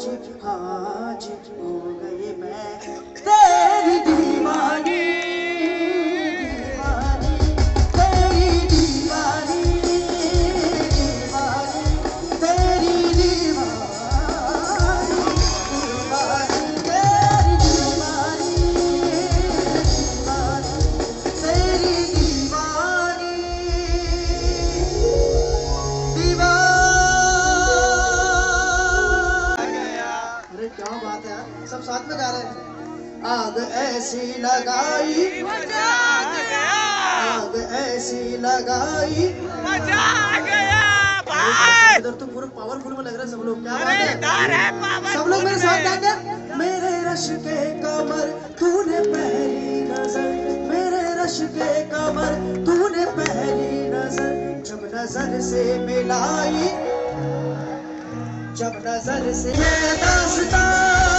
आज आज हो गई क्या बात है? यार सब साथ में गा रहे हैं? आग ऐसी लगाई। मज़ा आ गया आग ऐसी लगाई। मज़ा आ गया भाई। इधर तो पूरा पावरफुल में लग रहा है सब लोग। क्या बात है? है सब लोग मेरे साथ गाएँगे मेरे रश के कमर तूने पहली नज़र मेरे रश के कमर तूने पहली नज़र जब नज़र से मिलाई। जब नज़र से मैं दास्तां